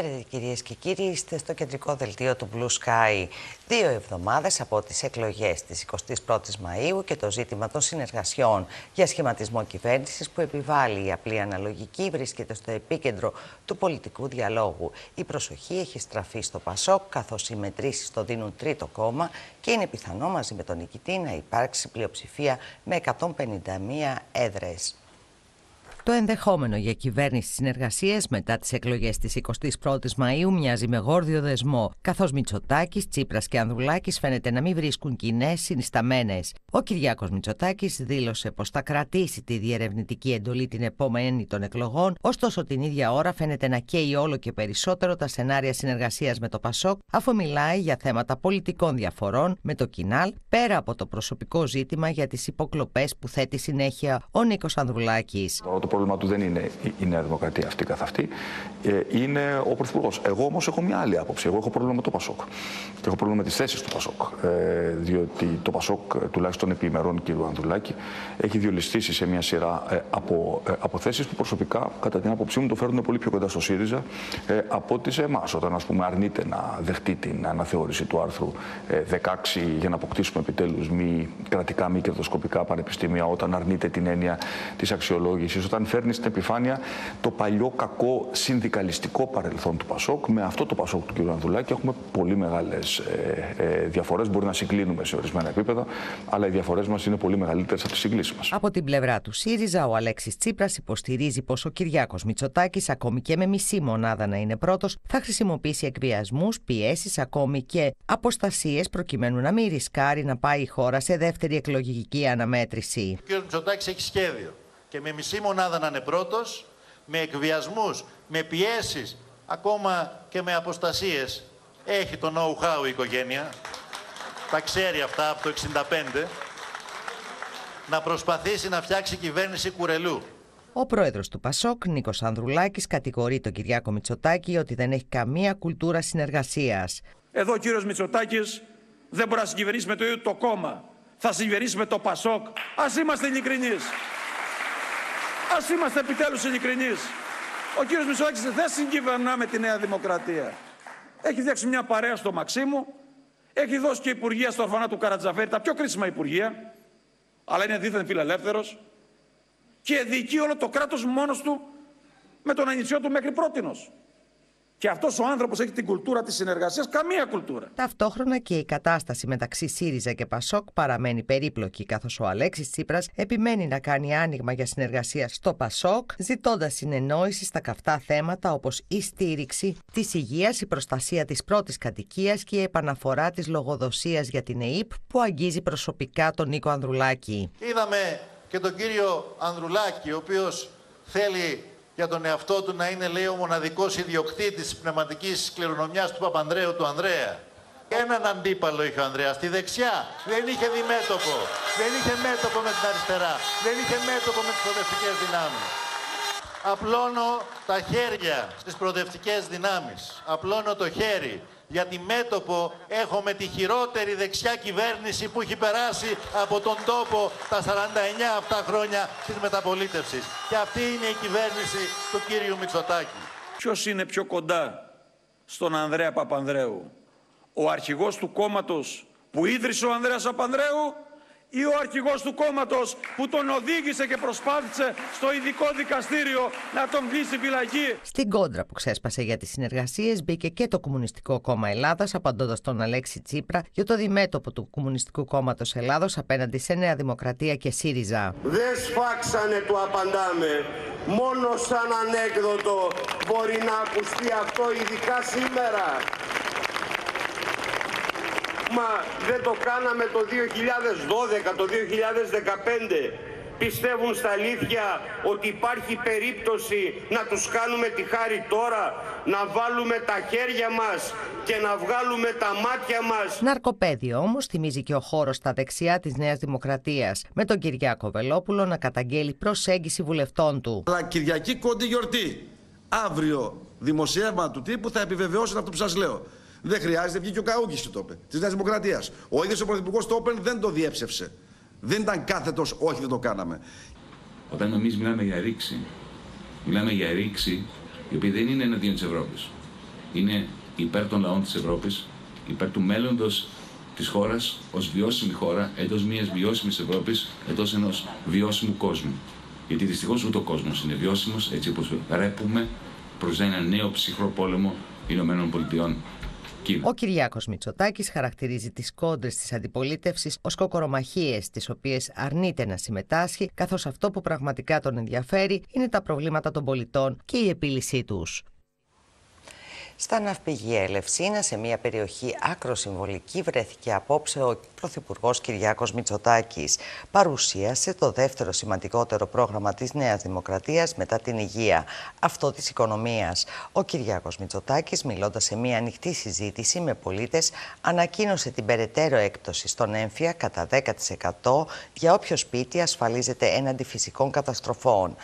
Χαίρετε κυρίες και κύριοι, είστε στο κεντρικό δελτίο του Blue Sky. Δύο εβδομάδες από τις εκλογές της 21η Μαου και το ζήτημα των συνεργασιών για σχηματισμό κυβέρνησης που επιβάλλει η απλή αναλογική βρίσκεται στο επίκεντρο του πολιτικού διαλόγου. Η προσοχή έχει στραφεί στο Πασόκ, καθώς οι μετρήσεις το δίνουν τρίτο κόμμα και είναι πιθανό μαζί με τον νικητή να υπάρξει πλειοψηφία με 151 έδρες. Το ενδεχόμενο για κυβέρνηση συνεργασία μετά τις εκλογές της 21η Μαου μοιάζει με γόρδιο δεσμό, καθώς Μητσοτάκης, Τσίπρας και Ανδρουλάκης φαίνεται να μην βρίσκουν κοινέ συνισταμένες. Ο Κυριάκος Μητσοτάκης δήλωσε πως θα κρατήσει τη διερευνητική εντολή την επόμενη των εκλογών, ωστόσο την ίδια ώρα φαίνεται να καίει όλο και περισσότερο τα σενάρια συνεργασίας με το Πασόκ, αφού μιλάει για θέματα πολιτικών διαφορών με το Κινάλ, πέρα από το προσωπικό ζήτημα για τις υποκλοπές που θέτει συνέχεια ο Νίκος Ανδρουλάκης πρόβλημα του δεν είναι η Νέα Δημοκρατία αυτή καθ' αυτή, ε, είναι ο Πρωθυπουργός. Εγώ όμως έχω μια άλλη άποψη. Εγώ έχω πρόβλημα με το Πασόκ. Και έχω πρόβλημα με τις θέσεις του Πασόκ. Ε, διότι το Πασόκ, τουλάχιστον επί ημερών κ. Ανδρουλάκη, έχει διολυστήσει σε μια σειρά ε, από, ε, από θέσει που προσωπικά, κατά την άποψή μου, το φέρνουν πολύ πιο κοντά στο ΣΥΡΙΖΑ ε, από ότι σε εμάς. Όταν, ας πούμε, αρνείται να δεχτεί την αναθεώρηση του άρθρου 16 για να αποκτήσουμε επιτέλους μη κρατικά, μη κερδοσκοπικά πανεπιστήμια, όταν αρνείται την έννοια της αξιολόγησης, όταν φέρνει στην επιφάνεια το παλιό κακό συνδικαλιστικό παρελθόν του Πασόκ. Με αυτό το Πασόκ του κ. Ανδουλάκη έχουμε πολύ μεγάλες ε, ε, διαφορές. Μπορεί να συγκλίνουμε σε ορισμένα επίπεδα, αλλά οι διαφορές μας είναι πολύ μεγαλύτερες από τις συγκλήσεις μας. Από την πλευρά του ΣΥΡΙΖΑ, ο Αλέξης Τσίπρας υποστηρίζει πως ο Κυριάκος Μητσοτάκης, ακόμη και με μισή μονάδα να είναι πρώτος, θα χρησιμοποιήσει εκβιασμούς, πιέσεις, ακόμη και αποστασίες προκειμένου να μην ρισκάρει να πάει η χώρα σε δεύτερη εκλογική αναμέτρηση. Ο κ. Μητσοτάκης έχει σχέδιο και με μισή μονάδα να είναι πρώτος, με εκβιασμούς, με πιέσεις, ακόμα και με αποστασίες. Έχει το know-how η οικογένεια, τα ξέρει αυτά από το 65, να προσπαθήσει να φτιάξει κυβέρνηση κουρελού. Ο πρόεδρος του Πασόκ, Νίκος Ανδρουλάκης, κατηγορεί τον Κυριάκο Μητσοτάκη ότι δεν έχει καμία κουλτούρα συνεργασίας. Εδώ ο κύριος Μητσοτάκης δεν μπορεί να συγκυβερνήσει με το ίδιο το κόμμα. Θα συγκυβερνήσει με το Πασόκ. Α είμαστε ειλικρινείς. Ας είμαστε επιτέλους ειλικρινείς. Ο κύριος Μητσοτάκης δεν συγκυβερνά με τη Νέα Δημοκρατία. Έχει φτιάξει μια παρέα στο Μαξίμου, έχει δώσει και υπουργεία στο ορφανά του Καρατζαφέρη, τα πιο κρίσιμα υπουργεία, αλλά είναι δίθεν φιλελεύθερος και διοικεί όλο το κράτος μόνος του με τον ανιτσιό του μέχρι πρότινος. Και αυτός ο άνθρωπος έχει την κουλτούρα της συνεργασίας, καμία κουλτούρα. Ταυτόχρονα και η κατάσταση μεταξύ ΣΥΡΙΖΑ και ΠΑΣΟΚ παραμένει περίπλοκη, καθώς ο Αλέξης Τσίπρας επιμένει να κάνει άνοιγμα για συνεργασία στο ΠΑΣΟΚ, ζητώντας συνεννόηση στα καυτά θέματα όπως η στήριξη της υγείας, η προστασία της πρώτης κατοικίας και η επαναφορά της λογοδοσίας για την ΕΕΠ που αγγίζει προσωπικά τον Νίκο Ανδρουλάκη. Είδαμε και τον κύριο Ανδρουλάκη, ο οποίος θέλει για τον εαυτό του να είναι, λέει, ο μοναδικός ιδιοκτήτης της πνευματικής κληρονομιάς του Παπανδρέου του Ανδρέα. Έναν αντίπαλο είχε ο Ανδρέας, στη δεξιά. Δεν είχε διμέτωπο. Δεν είχε μέτωπο με την αριστερά. Δεν είχε μέτωπο με τις προοδευτικές δυνάμεις. Απλώνω τα χέρια στις προοδευτικές δυνάμεις. Απλώνω το χέρι γιατί μέτωπο έχουμε τη χειρότερη δεξιά κυβέρνηση που έχει περάσει από τον τόπο τα 49 αυτά χρόνια της μεταπολίτευσης. Και αυτή είναι η κυβέρνηση του κύριου Μητσοτάκη. Ποιος είναι πιο κοντά στον Ανδρέα Παπανδρέου, ο αρχηγός του κόμματος που ίδρυσε ο Ανδρέας Παπανδρέου ή ο αρχηγός του κόμματος που τον οδήγησε και προσπάθησε στο ειδικό δικαστήριο να τον βγει φυλακή. Στην κόντρα που ξέσπασε για τις συνεργασίες μπήκε και το Κομμουνιστικό Κόμμα Ελλάδας απαντώντας τον Αλέξη Τσίπρα για το διμέτωπο του Κομμουνιστικού Κόμματος Ελλάδος απέναντι σε Νέα Δημοκρατία και ΣΥΡΙΖΑ. Δεν σφάξανε το απαντάμε. Μόνο σαν ανέκδοτο μπορεί να ακουστεί αυτό ειδικά σήμερα. Μα δεν το κάναμε το 2012, το 2015. Πιστεύουν στα αλήθεια ότι υπάρχει περίπτωση να τους κάνουμε τη χάρη τώρα, να βάλουμε τα χέρια μας και να βγάλουμε τα μάτια μας. Ναρκοπέδιο όμως θυμίζει και ο χώρος στα δεξιά της Νέας Δημοκρατίας, με τον Κυριάκο Βελόπουλο να καταγγέλει προσέγγιση βουλευτών του. Αλλά Κυριακή κόντι γιορτή. Αύριο δημοσίευμα του τύπου θα επιβεβαιώσει αυτό που σας λέω. Δεν χρειάζεται, βγήκε ο Καούκη και το είπε. Της Νέας Δημοκρατίας. Ο ίδιος ο Πρωθυπουργός το όπεν δεν το διέψευσε. Δεν ήταν κάθετος, όχι δεν το κάναμε. Όταν εμείς μιλάμε για ρήξη, μιλάμε για ρήξη η οποία δεν είναι εναντίον της Ευρώπης. είναι υπέρ των λαών της Ευρώπης, υπέρ του μέλλοντος της χώρας ως βιώσιμη χώρα, εντός μιας βιώσιμης Ευρώπης, εντός ενός βιώσιμου κόσμου. Γιατί δυστυχώς ούτε ο κόσμος είναι βιώσιμος, έτσι όπως ρέπουμε προς ένα νέο ψυχρό πόλεμο Ηνωμένων Πολιτειών. Ο Κυριάκος Μητσοτάκης χαρακτηρίζει τις κόντρες της αντιπολίτευσης ως κοκορομαχίες στις οποίες αρνείται να συμμετάσχει καθώς αυτό που πραγματικά τον ενδιαφέρει είναι τα προβλήματα των πολιτών και η επίλυσή τους. Στα ναυπηγεία Ελευσίνα, σε μια περιοχή άκρο συμβολική, βρέθηκε απόψε ο Πρωθυπουργός Κυριάκος Μητσοτάκης. Παρουσίασε το δεύτερο σημαντικότερο πρόγραμμα της Νέας Δημοκρατίας μετά την υγεία, αυτό της οικονομίας. Ο Κυριάκος Μητσοτάκης, μιλώντας σε μια ανοιχτή συζήτηση με πολίτες, ανακοίνωσε την περαιτέρω έκπτωση στον έμφυα κατά 10% για όποιο σπίτι ασφαλίζεται έναντι φυσικών καταστροφών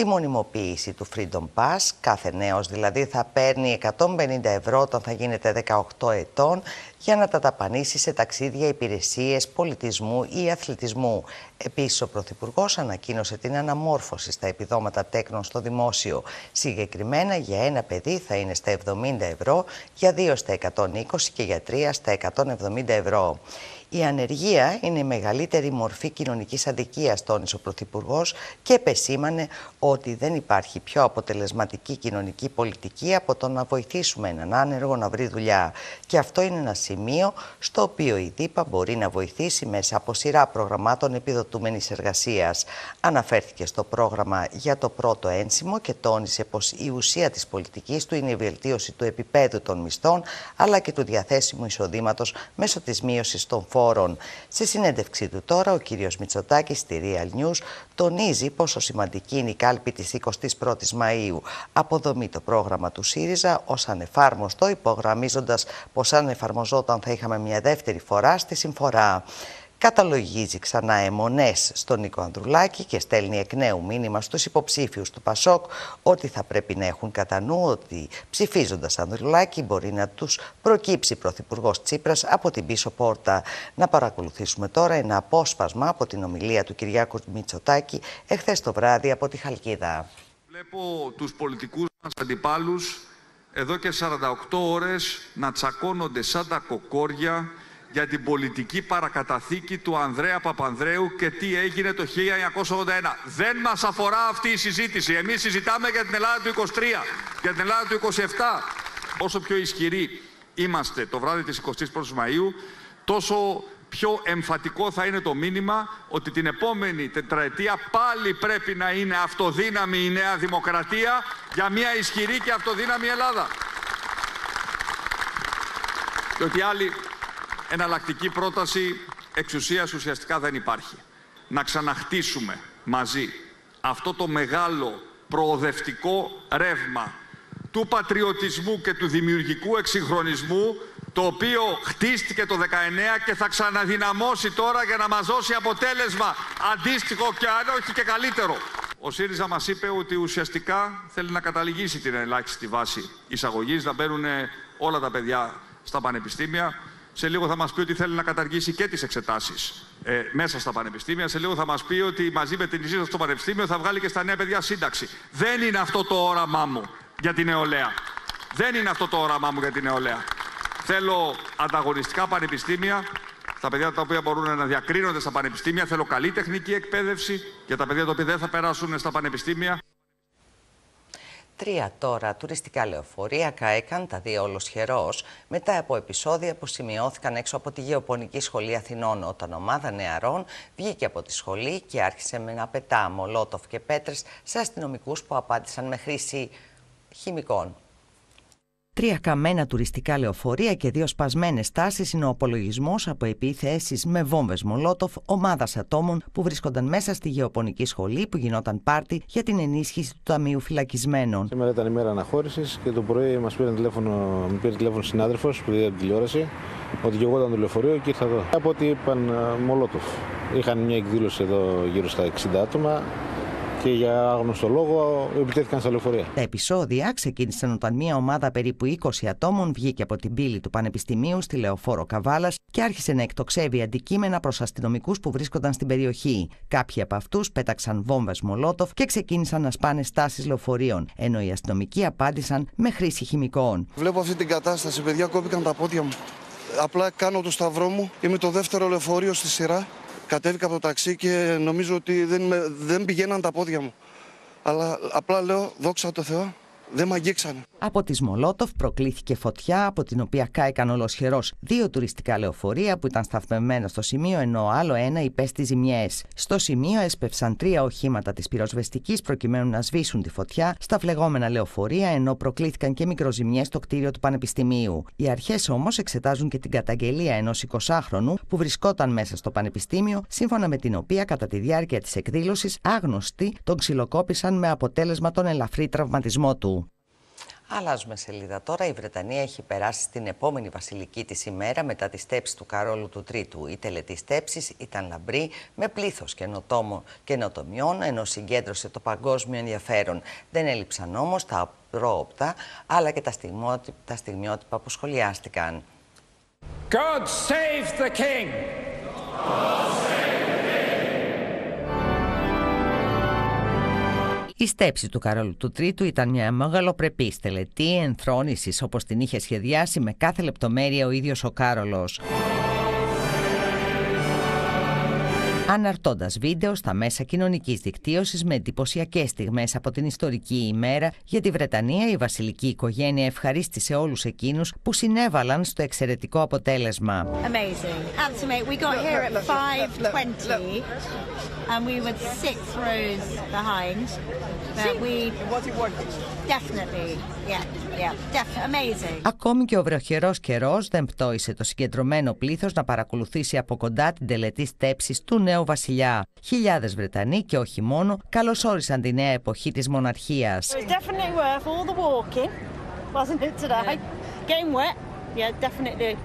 τη μονιμοποίηση του Freedom Pass. Κάθε νέος δηλαδή θα παίρνει 150 ευρώ όταν θα γίνεται 18 ετών για να τα ταπανίσει σε ταξίδια, υπηρεσίες, πολιτισμού ή αθλητισμού. Επίσης, ο Πρωθυπουργός ανακοίνωσε την αναμόρφωση στα επιδόματα τέκνων στο δημόσιο. Συγκεκριμένα, για ένα παιδί θα είναι στα 70 ευρώ, για δύο στα 120 και για τρία στα 170 ευρώ. Η ανεργία είναι η μεγαλύτερη μορφή κοινωνικής αδικίας, τόνισε ο Πρωθυπουργός και επεσήμανε ότι δεν υπάρχει πιο αποτελεσματική κοινωνική πολιτική από το να βοηθήσουμε έναν άνεργο να βρει δουλειά. Και αυτό είναι ένα σημείο στο οποίο η ΔΥΠΑ μπορεί να βοηθήσει μέσα από σειρά προγραμμάτων επιδοτούμενης εργασίας. Αναφέρθηκε στο πρόγραμμα για το πρώτο ένσημο και τόνισε πως η ουσία της πολιτικής του είναι η βελτίωση του επίπεδου των μισθών αλλά και του διαθέσιμου εισοδήματος μέσω της μείωσης των φόρων σε συνέντευξή του τώρα, ο κύριος Μητσοτάκης στη Real News τονίζει πόσο σημαντική είναι η κάλπη της 21ης Μαΐου. Αποδομεί το πρόγραμμα του ΣΥΡΙΖΑ ως ανεφάρμοστο, υπογραμμίζοντας πως αν εφαρμοζόταν θα είχαμε μια δεύτερη φορά στη συμφορά καταλογίζει ξανά αιμονές στον Νίκο Ανδρουλάκη και στέλνει εκ νέου μήνυμα στους υποψήφιους του Πασόκ ότι θα πρέπει να έχουν κατά νου ότι ψηφίζοντας Ανδρουλάκη μπορεί να τους προκύψει Πρωθυπουργός Τσίπρας από την πίσω πόρτα. Να παρακολουθήσουμε τώρα ένα απόσπασμα από την ομιλία του Κυριάκου Μητσοτάκη εχθές το βράδυ από τη Χαλκίδα. Βλέπω τους πολιτικούς μας αντιπάλους εδώ και 48 ώρες να τσακώνονται σαν τα κοκόρια για την πολιτική παρακαταθήκη του Ανδρέα Παπανδρέου και τι έγινε το 1981. Δεν μας αφορά αυτή η συζήτηση. Εμείς συζητάμε για την Ελλάδα του 23, για την Ελλάδα του 27. Όσο πιο ισχυροί είμαστε το βράδυ της 21ης Μαΐου, τόσο πιο εμφατικό θα είναι το μήνυμα ότι την επόμενη τετραετία πάλι πρέπει να είναι αυτοδύναμη η Νέα Δημοκρατία για μια ισχυρή και αυτοδύναμη Ελλάδα. Και ότι άλλοι εναλλακτική πρόταση εξουσίας ουσιαστικά δεν υπάρχει. Να ξαναχτίσουμε μαζί αυτό το μεγάλο προοδευτικό ρεύμα του πατριωτισμού και του δημιουργικού εξυγχρονισμού το οποίο χτίστηκε το 19 και θα ξαναδυναμώσει τώρα για να μας δώσει αποτέλεσμα αντίστοιχο και αν όχι και καλύτερο. Ο ΣΥΡΙΖΑ μας είπε ότι ουσιαστικά θέλει να καταληγήσει την ελάχιστη βάση εισαγωγής, να μπαίνουν όλα τα παιδιά στα πανεπιστήμια σε λίγο θα μας πει ότι θέλει να καταργήσει και τις εξετάσεις ε, μέσα στα πανεπιστήμια. Σε λίγο θα μας πει ότι μαζί με την εισήγηση στο πανεπιστήμιο θα βγάλει και στα νέα παιδιά σύνταξη. Δεν είναι αυτό το όραμά μου για την νεολαία. Δεν είναι αυτό το όραμά μου για την νεολαία. Θέλω ανταγωνιστικά πανεπιστήμια, τα παιδιά τα οποία μπορούν να διακρίνονται στα πανεπιστήμια. Θέλω καλή τεχνική εκπαίδευση για τα παιδιά τα οποία δεν θα περάσουν στα πανεπιστήμια. Τρία τώρα τουριστικά λεωφορεία κάηκαν τα δύο ολοσχερός μετά από επεισόδια που σημειώθηκαν έξω από τη Γεωπονική Σχολή Αθηνών όταν ομάδα νεαρών βγήκε από τη σχολή και άρχισε με να πετά μολότοφ και πέτρες σε αστυνομικούς που απάντησαν με χρήση χημικών. Τρία καμένα τουριστικά λεωφορεία και δύο σπασμένες τάσεις είναι ο απολογισμός από επιθέσεις με βόμβες Μολότοφ ομάδας ατόμων που βρίσκονταν μέσα στη γεωπονική σχολή που γινόταν πάρτι για την ενίσχυση του Ταμείου Φυλακισμένων. Σήμερα ήταν η μέρα αναχώρησης και το πρωί μας πήρε τηλέφωνο, πήρε τηλέφωνο συνάδελφος που είδε την τηλεόραση ότι και εγώ ήταν το λεωφορείο και ήρθα εδώ. Από ό,τι είπαν Μολότοφ. Είχαν μια εκδήλωση εδώ γύρω στα 60 άτομα και για άγνωστο λόγο επιτέθηκαν στα λεωφορεία. Τα επεισόδια ξεκίνησαν όταν μια ομάδα περίπου 20 ατόμων βγήκε από την πύλη του Πανεπιστημίου στη Λεωφόρο Καβάλας και άρχισε να εκτοξεύει αντικείμενα προς αστυνομικούς που βρίσκονταν στην περιοχή. Κάποιοι από αυτούς πέταξαν βόμβες Μολότοφ και ξεκίνησαν να σπάνε στάσεις λεωφορείων, ενώ οι αστυνομικοί απάντησαν με χρήση χημικών. Βλέπω αυτή την κατάσταση, παιδιά κόπηκαν τα πόδια μου. Απλά κάνω το σταυρό μου, είμαι το δεύτερο λεωφορείο στη σειρά. Κατέβηκα από το ταξί και νομίζω ότι δεν, με, δεν πηγαίναν τα πόδια μου. Αλλά απλά λέω, δόξα τω Θεώ, δεν με αγγίξανε. Από τη Μολότοφ προκλήθηκε φωτιά, από την οποία κάηκαν ολοσχερός δύο τουριστικά λεωφορεία που ήταν σταθμευμένα στο σημείο, ενώ άλλο ένα υπέστη ζημιές. Στο σημείο έσπευσαν τρία οχήματα της πυροσβεστικής προκειμένου να σβήσουν τη φωτιά στα φλεγόμενα λεωφορεία, ενώ προκλήθηκαν και μικροζημιές στο κτίριο του Πανεπιστημίου. Οι αρχές όμως εξετάζουν και την καταγγελία ενός 20χρονου που βρισκόταν μέσα στο Πανεπιστήμιο, σύμφωνα με την οποία κατά τη διάρκεια της εκδήλωσης άγνωστοι τον ξυλοκόπησαν με αποτέλεσμα τον ελαφρύ τραυματισμό του. Αλλάζουμε σελίδα τώρα. Η Βρετανία έχει περάσει στην επόμενη βασιλική της ημέρα μετά τη στέψη του Καρόλου του Τρίτου. Η τελετής στέψης ήταν λαμπρή με πλήθος καινοτομιών ενώ συγκέντρωσε το παγκόσμιο ενδιαφέρον. Δεν έλειψαν όμως τα πρόοπτα αλλά και τα, στιγμιότυπα, τα στιγμιότυπα που σχολιάστηκαν. God save the king! Η στέψη του Καρόλου του Τρίτου ήταν μια μεγαλοπρεπή τελετή ενθρόνησης όπως την είχε σχεδιάσει με κάθε λεπτομέρεια ο ίδιος ο Κάρολος αναρτώντας βίντεο στα μέσα κοινωνικής δικτύωσης με εντυπωσιακές στιγμές από την ιστορική ημέρα για τη Βρετανία, η βασιλική οικογένεια ευχαρίστησε όλους εκείνους που συνέβαλαν στο εξαιρετικό αποτέλεσμα. Amazing. Absolutely. We got here at 5:20 and we were six rows behind. But we definitely, yeah, yeah, definitely amazing. Ακόμη και ο βροχερός καιρός δεν πτώησε το συγκεντρωμένο πλήθος να παρακολουθήσει από κοντά την τελετή στέψης του νέου βασιλιά. Χιλιάδες Βρετανοί και όχι μόνο καλωσόρισαν τη νέα εποχή της μοναρχίας.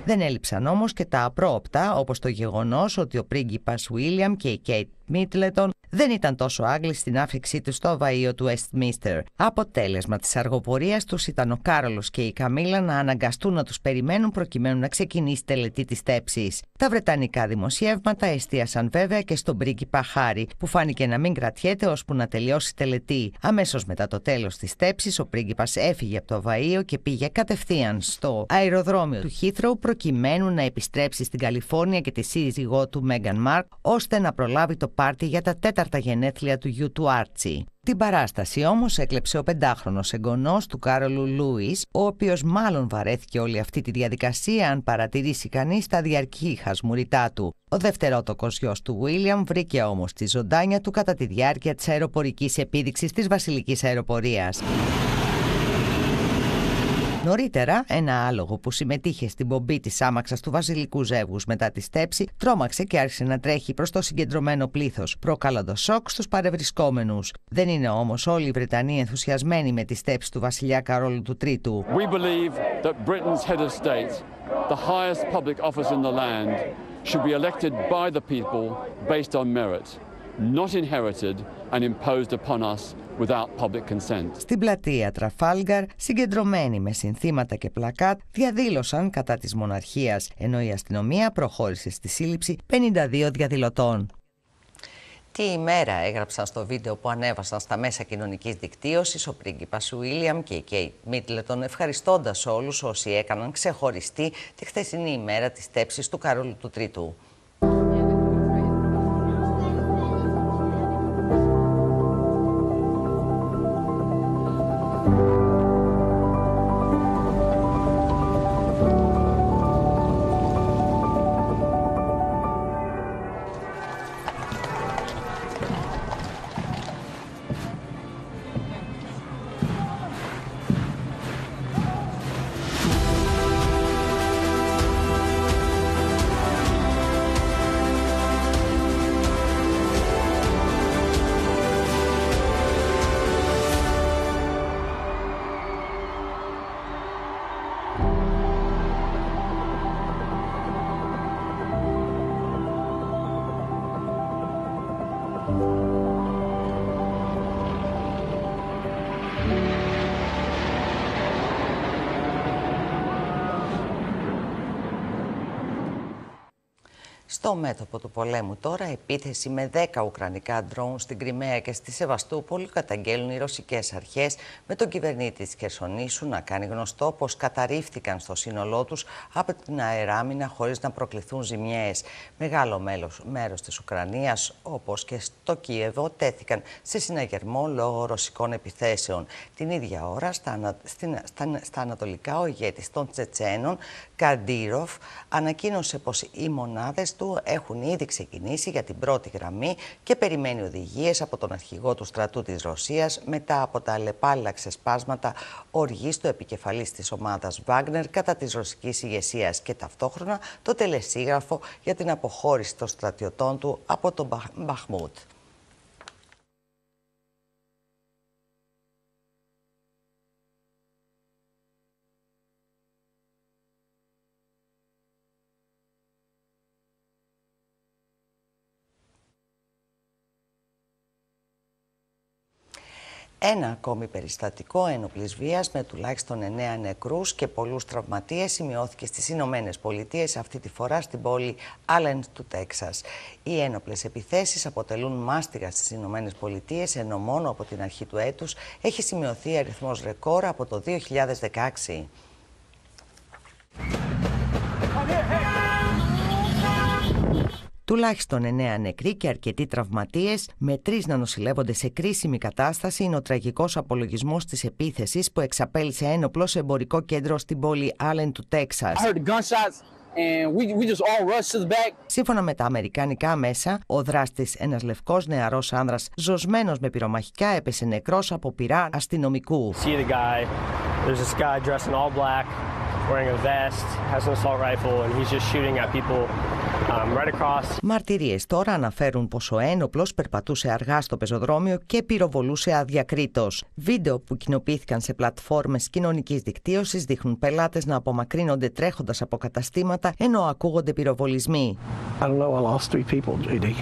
Δεν έλειψαν όμως και τα απρόοπτα όπως το γεγονός ότι ο πρίγκιπας Βίλιαμ και η Κέιτ Μίτλετον δεν ήταν τόσο Άγγλοι στην άφηξή τους στο βαΐο του Westminster. Αποτέλεσμα της αργοπορίας τους ήταν ο Κάρολος και η Καμίλα να αναγκαστούν να τους περιμένουν προκειμένου να ξεκινήσει η τελετή της τέψης. Τα βρετανικά δημοσιεύματα εστίασαν βέβαια και στον πρίγκιπα Χάρη, που φάνηκε να μην κρατιέται ώσπου να τελειώσει η τελετή. Αμέσως μετά το τέλος της τέψης, ο πρίγκιπας έφυγε από το βαΐο και πήγε κατευθείαν στο αεροδρόμιο του Heathrow προκειμένου να επιστρέψει στην Καλιφόρνια και τη σύζυγό του Μέγαν Μάρκ, ώστε να προλάβει το πάρτι για τα τέταρτα γενέθλια του γιου του Άρτσι. Την παράσταση όμως έκλεψε ο πεντάχρονος εγγονός του Κάρολου Λούις, ο οποίος μάλλον βαρέθηκε όλη αυτή τη διαδικασία αν παρατηρήσει κανείς τα διαρκή χασμουριτά του. Ο δευτερότοκος γιος του Βίλιαμ βρήκε όμως τη ζωντάνια του κατά τη διάρκεια της αεροπορικής επίδειξης της βασιλικής αεροπορίας. Νωρίτερα, ένα άλογο που συμμετείχε στην πομπή της άμαξας του βασιλικού ζεύγους μετά τη στέψη, τρόμαξε και άρχισε να τρέχει προς το συγκεντρωμένο πλήθος, προκαλώντας σοκ στους παρευρισκόμενους. Δεν είναι όμως όλοι οι Βρετανοί ενθουσιασμένοι με τη στέψη του βασιλιά Καρόλου του Τρίτου. We believe that Britain's head of state, the highest public office in the land, should be elected by the people based on merit, not inherited and imposed upon us στην πλατεία Τραφάλγκαρ, συγκεντρωμένοι με συνθήματα και πλακάτ, διαδήλωσαν κατά της μοναρχίας, ενώ η αστυνομία προχώρησε στη σύλληψη 52 διαδηλωτών. Τι ημέρα έγραψαν στο βίντεο που ανέβασαν στα μέσα κοινωνικής δικτύωσης ο πρίγκιπας Ουίλιαμ και η Κέιτ Μίτλετον ευχαριστώντας όλους όσοι έκαναν ξεχωριστή τη χθεσινή ημέρα της τέψης του Καρόλου του Τρίτου. Στο μέτωπο του πολέμου τώρα, επίθεση με 10 ουκρανικά ντρόουν στην Κρυμαία και στη Σεβαστούπολη καταγγέλνουν οι ρωσικές αρχές με τον κυβερνήτη της Χερσονήσου να κάνει γνωστό πως καταρρίφθηκαν στο σύνολό τους από την αεράμινα χωρίς να προκληθούν ζημιές. Μεγάλο μέρος της Ουκρανίας, όπως και στο Κίεβο, τέθηκαν σε συναγερμό λόγω ρωσικών επιθέσεων. Την ίδια ώρα, στα, στα, στα ανατολικά, ο ηγέτης των Τσετσένων, Καντήροφ, ανακοίνωσε πως οι μονάδες του έχουν ήδη ξεκινήσει για την πρώτη γραμμή και περιμένει οδηγίες από τον αρχηγό του στρατού της Ρωσίας μετά από τα αλλεπάλληλα ξεσπάσματα οργής του επικεφαλής της ομάδας Βάγνερ κατά της ρωσικής ηγεσίας και ταυτόχρονα το τελεσίγραφο για την αποχώρηση των στρατιωτών του από τον Μπαχμούτ. Ένα ακόμη περιστατικό ένοπλης βίας με τουλάχιστον 9 νεκρούς και πολλούς τραυματίες σημειώθηκε στις Ηνωμένε Πολιτείες αυτή τη φορά στην πόλη Άλεν του Τέξας. Οι ένοπλες επιθέσεις αποτελούν μάστιγα στις Ηνωμένε Πολιτείες ενώ μόνο από την αρχή του έτους έχει σημειωθεί αριθμός ρεκόρ από το 2016. Τουλάχιστον 9 νεκροί και αρκετοί τραυματίες, με τρεις να νοσηλεύονται σε κρίσιμη κατάσταση, είναι ο τραγικός απολογισμός της επίθεσης που εξαπέλυσε ένοπλο σε εμπορικό κέντρο στην πόλη Άλεν του Τέξας. Σύμφωνα με τα αμερικάνικα μέσα, ο δράστης, ένας λευκός νεαρός άνδρας, ζωσμένος με πυρομαχικά, έπεσε νεκρός από πυρά αστυνομικού. wearing a vest, has an assault rifle, and he's just shooting at people um, right across. Μαρτυρίες τώρα αναφέρουν πως ο ένοπλος περπατούσε αργά στο πεζοδρόμιο και πυροβολούσε αδιακρίτως. Βίντεο που κοινοποιήθηκαν σε πλατφόρμες κοινωνικής δικτύωσης δείχνουν πελάτες να απομακρύνονται τρέχοντας από καταστήματα ενώ ακούγονται πυροβολισμοί. I don't know, I lost three people, JD.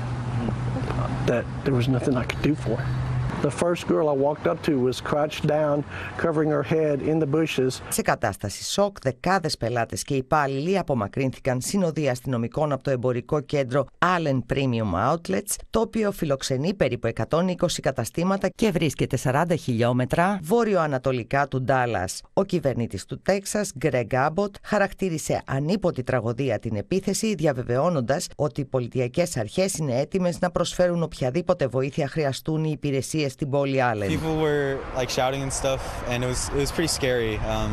That there was nothing I could do for. The first girl I walked up to was crouched down, covering her head in the bushes. Σε κατάσταση σοκ, δεκάδες πελάτες και υπάλληλοι απομακρύνθηκαν συνοδεία αστυνομικών από το εμπορικό κέντρο Allen Premium Outlets, το οποίο φιλοξενεί περίπου 120 καταστήματα και βρίσκεται 40 χιλιόμετρα βόρειο-ανατολικά του Ντάλλας. Ο κυβερνήτης του Τέξας, Greg Abbott, χαρακτήρισε ανίποτη τραγωδία την επίθεση, διαβεβαιώνοντας ότι οι πολιτιακές αρχές είναι έτοιμες να προσφέρουν οποιαδήποτε βοήθεια χρειαστούν οι υπηρεσίες στην πόλη Άλεν. People were like shouting and stuff and it was it was pretty scary. Um,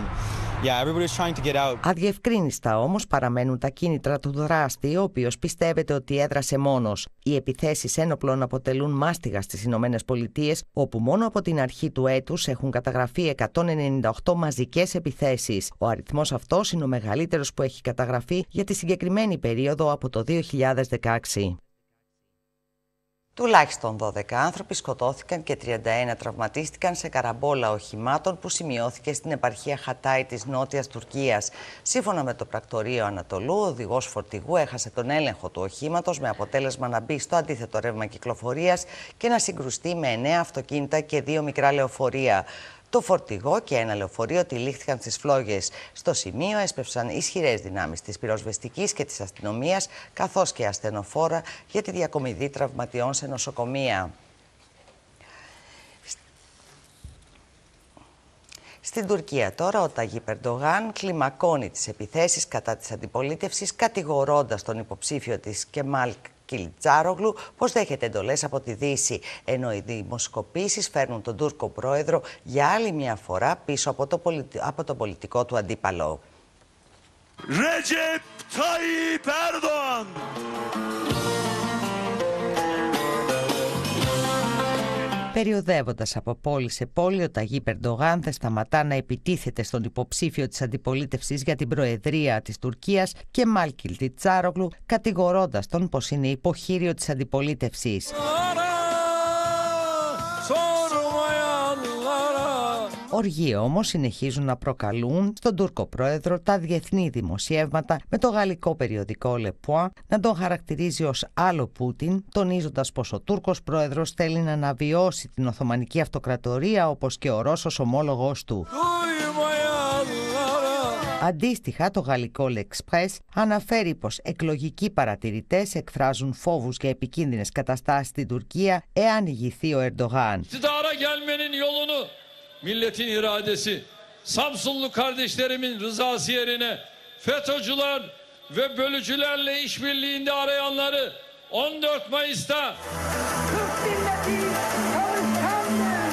yeah, everybody was trying to get out. Αδιευκρίνιστα όμως παραμένουν τα κίνητρα του δράστη, ο οποίος πιστεύεται ότι έδρασε μόνος. Οι επιθέσεις ένοπλων αποτελούν μάστιγα στις Ηνωμένες Πολιτείες, όπου μόνο από την αρχή του έτους έχουν καταγραφεί 198 μαζικές επιθέσεις. Ο αριθμός αυτός είναι ο μεγαλύτερος που έχει καταγραφεί για τη συγκεκριμένη περίοδο από το 2016. Τουλάχιστον 12 άνθρωποι σκοτώθηκαν και 31 τραυματίστηκαν σε καραμπόλα οχημάτων που σημειώθηκε στην επαρχία Χατάι της Νότιας Τουρκίας. Σύμφωνα με το πρακτορείο Ανατολού, ο οδηγός φορτηγού έχασε τον έλεγχο του οχήματος με αποτέλεσμα να μπει στο αντίθετο ρεύμα κυκλοφορίας και να συγκρουστεί με 9 αυτοκίνητα και 2 μικρά λεωφορεία. Το φορτηγό και ένα λεωφορείο τυλίχθηκαν στις φλόγες. Στο σημείο έσπευσαν ισχυρές δυνάμεις της πυροσβεστικής και της αστυνομίας, καθώς και ασθενοφόρα για τη διακομιδή τραυματιών σε νοσοκομεία. Στην Τουρκία τώρα ο Ταγί Περντογάν κλιμακώνει τις επιθέσεις κατά της αντιπολίτευσης κατηγορώντας τον υποψήφιο της Κεμάλ Κιλτσάρογλου πω δέχεται εντολές από τη Δύση. Ενώ οι δημοσκοπήσεις φέρνουν τον Τούρκο πρόεδρο για άλλη μια φορά πίσω από το, από το πολιτικό του αντίπαλο. Περιοδεύοντας από πόλη σε πόλη, ο Ταγί Περντογάν δεν σταματά να επιτίθεται στον υποψήφιο της αντιπολίτευσης για την Προεδρία της Τουρκίας και Μάλκιλ Τιτσάρογλου, κατηγορώντας τον πως είναι υποχείριο της αντιπολίτευσης. Οργοί όμως συνεχίζουν να προκαλούν στον Τούρκο πρόεδρο τα διεθνή δημοσιεύματα με το γαλλικό περιοδικό Le Point να τον χαρακτηρίζει ως άλλο Πούτιν, τονίζοντας πως ο Τούρκος πρόεδρος θέλει να αναβιώσει την Οθωμανική Αυτοκρατορία όπως και ο Ρώσος ομόλογος του. Αντίστοιχα, το γαλλικό L'Express αναφέρει πως εκλογικοί παρατηρητές εκφράζουν φόβους για επικίνδυνες καταστάσεις στην Τουρκία εάν ηγηθεί ο Ερντογάν.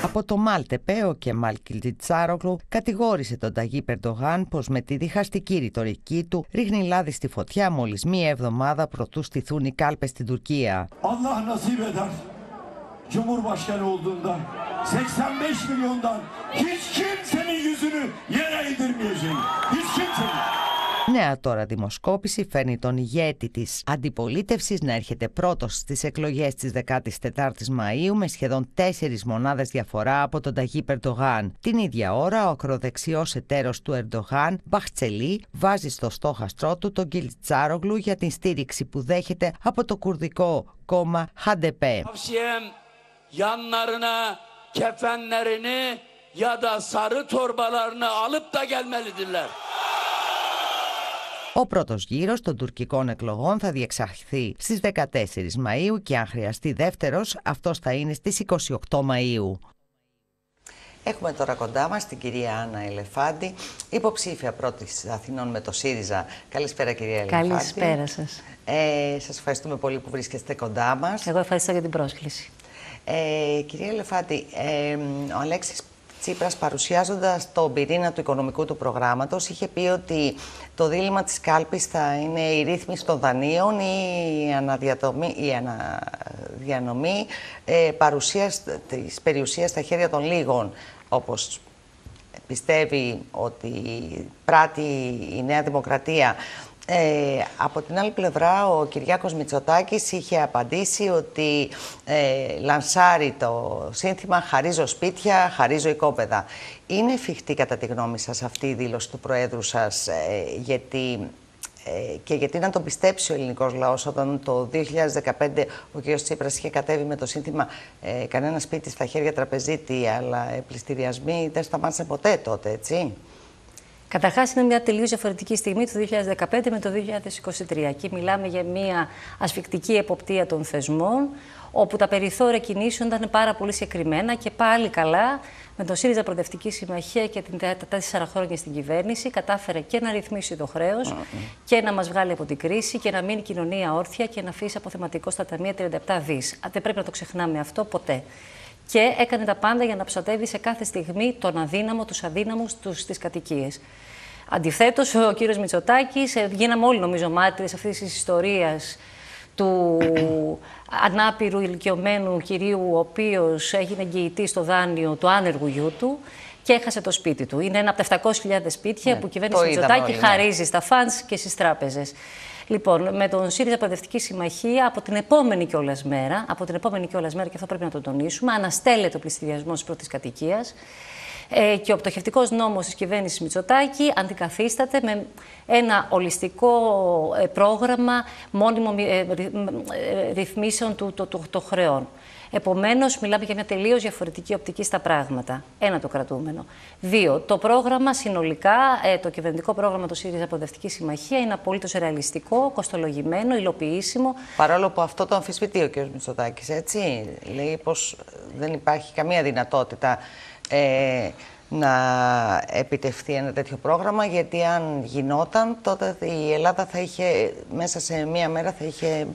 Από το Μάλτεπε, και Κεμάλ Κιλτιτσάρογλου κατηγόρησε τον Ταγί Περντογάν πως με τη διχαστική ρητορική του ρίχνει λάδι στη φωτιά μόλις μία εβδομάδα προτού στηθούν οι κάλπες στην Τουρκία. Αλλά να 85 milyondan hiç kimsenin yüzünü yere eğdirmeyeceğim. Hiç kimsenin. Νέα τώρα δημοσκόπηση φέρνει τον ηγέτη της αντιπολίτευσης να έρχεται πρώτος στις εκλογές της 14ης Μαΐου με σχεδόν τέσσερις μονάδες διαφορά από τον Ταγί Περντογάν. Την ίδια ώρα ο ακροδεξιός εταίρος του Ερντογάν, Μπαχτσελή, βάζει στο στόχαστρό του τον Κιλτσάρογλου για την στήριξη που δέχεται από το κουρδικό κόμμα Χαντεπέ. Tavsiyem yanlarına kefenlerini ya da sarı torbalarını alıp da gelmelidirler. Ο πρώτος γύρος των τουρκικών εκλογών θα διεξαχθεί στις 14 Μαΐου και αν χρειαστεί δεύτερος, αυτός θα είναι στις 28 Μαΐου. Έχουμε τώρα κοντά μας την κυρία Άννα Ελεφάντη, υποψήφια πρώτης Αθηνών με το ΣΥΡΙΖΑ. Καλησπέρα κυρία Ελεφάντη. Καλησπέρα σας. Ε, σας ευχαριστούμε πολύ που βρίσκεστε κοντά μας. Εγώ ευχαριστώ για την πρόσκληση. Ε, κυρία Ελεφάντη, ε, ο Αλέξης Τσίπρας παρουσιάζοντας τον πυρήνα του οικονομικού του προγράμματος είχε πει ότι το δίλημα της κάλπης θα είναι η ρύθμιση των δανείων ή η, αναδιατομή, η αναδιανομή ε, παρουσίας, της περιουσίας στα χέρια των λίγων όπως πιστεύει ότι πράττει η Νέα Δημοκρατία ε, από την άλλη πλευρά, ο Κυριάκος Μητσοτάκης είχε απαντήσει ότι ε, λανσάρει το σύνθημα «Χαρίζω σπίτια, χαρίζω οικόπεδα». Είναι εφικτή κατά τη γνώμη σας αυτή η δήλωση του Προέδρου σας, ε, γιατί ε, και γιατί να τον πιστέψει ο ελληνικός λαός όταν το 2015 ο κ. Τσίπρας είχε κατέβει με το σύνθημα ε, «Κανένα σπίτι στα χέρια τραπεζίτη, αλλά ε, πληστηριασμοί δεν σταμάτησαν ποτέ τότε, έτσι». Καταρχάς, είναι μια τελείως διαφορετική στιγμή το 2015 με το 2023. Εκεί μιλάμε για μια ασφικτική εποπτεία των θεσμών, όπου τα περιθώρια κινήσεων ήταν πάρα πολύ συγκεκριμένα και πάλι καλά με τον ΣΥΡΙΖΑ Προοδευτική Συμμαχία και την, τα τέσσερα χρόνια στην κυβέρνηση κατάφερε και να ρυθμίσει το χρέος και να μας βγάλει από την κρίση και να μείνει η κοινωνία όρθια και να αφήσει αποθεματικό στα ταμεία 37 δις. Δεν πρέπει να το ξεχνάμε αυτό ποτέ και έκανε τα πάντα για να προστατεύει σε κάθε στιγμή τον αδύναμο, τους αδύναμους, τους, τις κατοικίες. Αντιθέτως, ο κύριος Μητσοτάκης, ε, γίναμε όλοι νομίζω μάρτυρες αυτής της ιστορίας του ανάπηρου ηλικιωμένου κυρίου, ο οποίος έγινε εγγυητή στο δάνειο του άνεργου γιού του και έχασε το σπίτι του. Είναι ένα από τα 700.000 σπίτια Ναι, που η κυβέρνηση το είδαμε Μητσοτάκη όλοι, ναι. χαρίζει στα φαντς και στις τράπεζες. Λοιπόν, με τον ΣΥΡΙΖΑ Προοδευτική Συμμαχία, από την επόμενη κιόλας μέρα, από την επόμενη κιόλας μέρα, και αυτό πρέπει να το τονίσουμε, αναστέλλεται ο πληστηριασμός της πρώτης κατοικίας. Ε, και ο πτωχευτικός νόμος της κυβέρνησης Μητσοτάκη αντικαθίσταται με ένα ολιστικό ε, πρόγραμμα μόνιμων ε, ρυ- ε, ρυθμίσεων του, του, του, των χρεών. Επομένως, μιλάμε για μια τελείως διαφορετική οπτική στα πράγματα. Ένα το κρατούμενο. Δύο, το πρόγραμμα συνολικά, ε, το κυβερνητικό πρόγραμμα του ΣΥΡΙΖΑ Προοδευτικής Συμμαχία είναι απολύτως ρεαλιστικό, κοστολογημένο, υλοποιήσιμο. Παρόλο που αυτό το αμφισβητεί ο κ. Μητσοτάκης, έτσι. Λέει πως δεν υπάρχει καμία δυνατότητα ε, να επιτευχθεί ένα τέτοιο πρόγραμμα, γιατί αν γινόταν, τότε η Ελλάδα θα είχε, μέσα σε μία μέρα θα είχε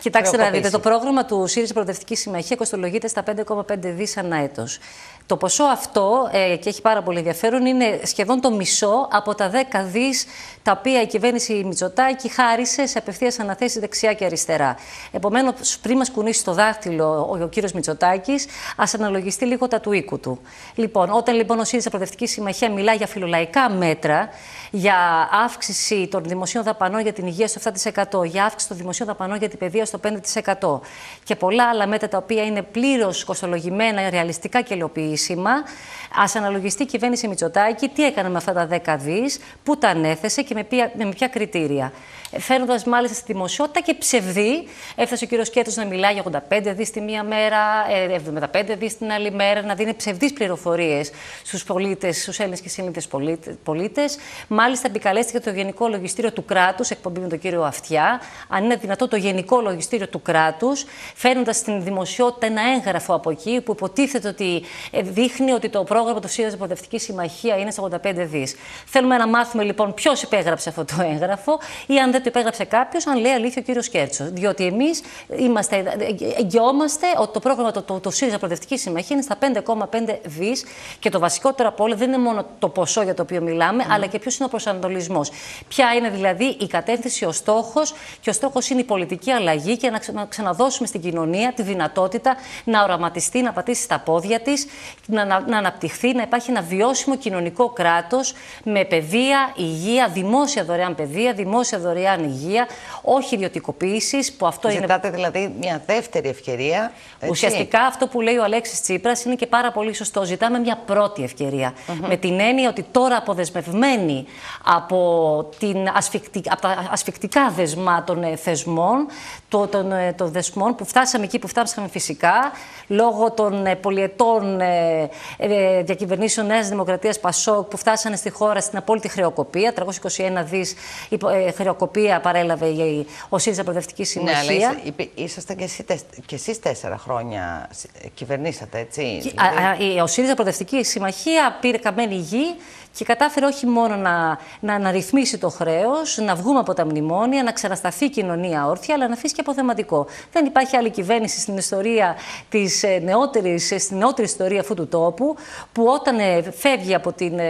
Κοιτάξτε να δείτε, χρεοκοπήσει. το πρόγραμμα του ΣΥΡΙΖΑ Προοδευτική Συμμαχία κοστολογείται στα 5,5 δις ανά έτος. Το ποσό αυτό, ε, και έχει πάρα πολύ ενδιαφέρον, είναι σχεδόν το μισό από τα 10 δις τα οποία η κυβέρνηση Μητσοτάκη χάρισε σε απευθείας αναθέσεις δεξιά και αριστερά. Επομένως, πριν μας κουνήσει το δάχτυλο ο, ο κύριος Μητσοτάκης, ας αναλογιστεί λίγο τα του οίκου του. Λοιπόν, όταν λοιπόν ο ΣΥΡΙΖΑ Προοδευτική Συμμαχία μιλά για φιλολαϊκά μέτρα, για αύξηση των δημοσίων δαπανών για την υγεία στο 7%, για αύξηση των δημοσίων δαπανών για την παιδεία στο 5% και πολλά άλλα μέτρα τα οποία είναι πλήρως κοστολογημένα, ρεαλιστικά και υλοποιήσιμα, ας αναλογιστεί η κυβέρνηση Μητσοτάκη τι έκανε με αυτά τα 10 δις, πού τα ανέθεσε και με ποια, με ποια κριτήρια. Φέρνοντας μάλιστα στη δημοσιότητα και ψευδή. Έφτασε ο κύριος Κέτος να μιλάει για 85 δις τη μία μέρα, 75 δις την άλλη μέρα, να δίνει ψευδείς πληροφορίες στους πολίτες, στους Έλληνες και Σύλληνε πολίτε. Μάλιστα, επικαλέστηκε το Γενικό Λογιστήριο του Κράτους, εκπομπή με τον κύριο Αυτιά, αν είναι δυνατό το Γενικό Λογιστήριο του Κράτους, φέρνοντας στην δημοσιότητα ένα έγγραφο από εκεί που υποτίθεται ότι ε, δείχνει ότι το πρόγραμμα του ΣΥΡΙΖΑ Προοδευτική Συμμαχίας είναι στα 85 δις. Θέλουμε να μάθουμε λοιπόν ποιος υπέγραψε αυτό το έγγραφο ή αν δεν το υπέγραψε κάποιος, αν λέει αλήθεια ο κύριος Κέρτσος. Διότι εμείς εγγυόμαστε ότι το πρόγραμμα του το, το, ΣΥΡΙΖΑ Προοδευτική Συμμαχία είναι στα 5,5 δις και το βασικότερο από όλα δεν είναι μόνο το ποσό για το οποίο μιλάμε, αλλά και ποιος είναι ο προσανατολισμός. Ποια είναι δηλαδή η κατεύθυνση, ο στόχος και ο στόχος είναι η πολιτική αλλαγή και να ξαναδώσουμε στην κοινωνία τη δυνατότητα να οραματιστεί, να πατήσει στα πόδια της, να, να, να αναπτυχθεί, να υπάρχει ένα βιώσιμο κοινωνικό κράτος με παιδεία, υγεία, δημόσια δωρεάν παιδεία, δημόσια δωρεάν υγεία, όχι ιδιωτικοποίησης. Που αυτό Ζητάτε είναι... δηλαδή μια δεύτερη ευκαιρία. Έτσι; Ουσιαστικά αυτό που λέει ο Αλέξης Τσίπρας είναι και πάρα πολύ σωστό. Ζητάμε μια πρώτη ευκαιρία. Με την έννοια ότι τώρα αποδεσμευμένοι από, την ασφικτικ... από τα ασφικτικά δεσμά των ε, θεσμών, των, των, ε, των δεσμών που φτάσαμε εκεί που φτάσαμε φυσικά, λόγω των ε, πολιετών ε, ε, διακυβερνήσεων Νέας Δημοκρατίας Πασόκ που φτάσανε στη χώρα στην απόλυτη χρεοκοπία. 321 δις ε, χρεοκοπία παρέλαβε η, ο ΣΥΡΙΖΑ Προοδευτικής Συμμαχία. Ναι, αλλά ήσασταν και, εσείς, και εσείς τέσσερα χρόνια κυβερνήσατε, έτσι. Και, δηλαδή... ο ΣΥΡΙΖΑ Προοδευτική Συμμαχία πήρε καμένη γη και κατάφερε όχι μόνο να, να, να ρυθμίσει το χρέος, να βγούμε από τα μνημόνια, να ξανασταθεί η κοινωνία όρθια, αλλά να αφήσει και αποθεματικό. Δεν υπάρχει άλλη κυβέρνηση στην ιστορία της ε, νεότερης, ε, στην νεότερη ιστορία αυτού του τόπου, που όταν ε, φεύγει από την,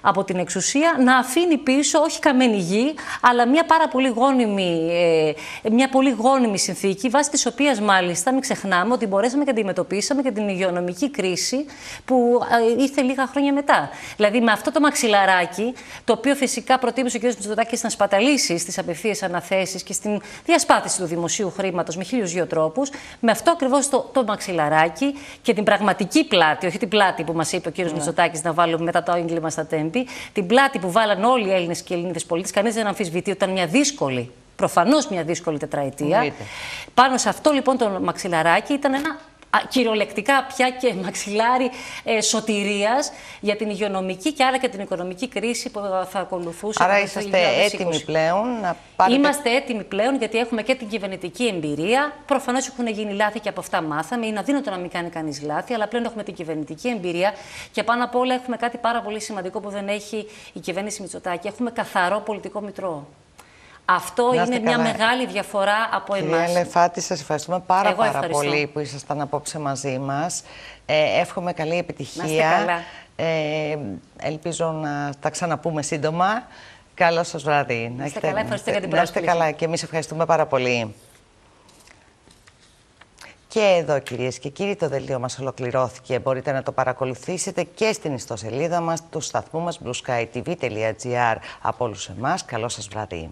από την εξουσία να αφήνει πίσω όχι καμένη γη, αλλά μια πάρα πολύ γόνιμη, μια πολύ γόνιμη συνθήκη, βάσει της οποίας μάλιστα μην ξεχνάμε ότι μπορέσαμε και αντιμετωπίσαμε και την υγειονομική κρίση που ήρθε λίγα χρόνια μετά. Δηλαδή με αυτό το μαξιλαράκι, το οποίο φυσικά προτίμησε ο κ. Μητσοτάκης να σπαταλήσει στις απευθείε αναθέσεις και στην διασπάθηση του δημοσίου χρήματος με χίλιους δύο τρόπους, με αυτό ακριβώς το, το μαξιλαράκι και την πραγματική πλάτη, όχι την πλάτη που μας είπε ο κ. Ναι. Μητσοτάκης να βάλουμε μετά το έγκλημα στα τέμπη, την πλάτη που βάλαν όλοι οι Έλληνες και Ελληνίδες πολίτες. Κανείς δεν αμφισβητεί ότι ήταν μια δύσκολη προφανώς μια δύσκολη τετραετία. Πάνω σε αυτό λοιπόν το μαξιλαράκι ήταν ένα κυριολεκτικά πια και μαξιλάρι ε, σωτηρίας για την υγειονομική και άρα και την οικονομική κρίση που θα ακολουθούσε. Άρα είσαστε έτοιμοι πλέον να πάρετε... Είμαστε έτοιμοι πλέον γιατί έχουμε και την κυβερνητική εμπειρία. Προφανώς έχουν γίνει λάθη και από αυτά μάθαμε. Είναι αδύνατο να μην κάνει κανείς λάθη, αλλά πλέον έχουμε την κυβερνητική εμπειρία και πάνω απ' όλα έχουμε κάτι πάρα πολύ σημαντικό που δεν έχει η κυβέρνηση Μητσοτάκη. Έχουμε καθαρό πολιτικό μητρό. Αυτό είναι μια μεγάλη διαφορά από εμάς. Κυρία Λεφάτη, σας ευχαριστούμε πάρα, πάρα πολύ που ήσασταν απόψε μαζί μας. Ε, εύχομαι καλή επιτυχία. καλά. Ε, ελπίζω να τα ξαναπούμε σύντομα. Καλό σας βράδυ. Να είστε καλά, ευχαριστώ για την πρόσκληση. Να είστε καλά και εμείς ευχαριστούμε πάρα πολύ. Και εδώ κυρίες και κύριοι το δελτίο μας ολοκληρώθηκε. Μπορείτε να το παρακολουθήσετε και στην ιστοσελίδα μας του σταθμού μας blueskystv.gr. Από όλους εμάς, καλό σας βράδυ.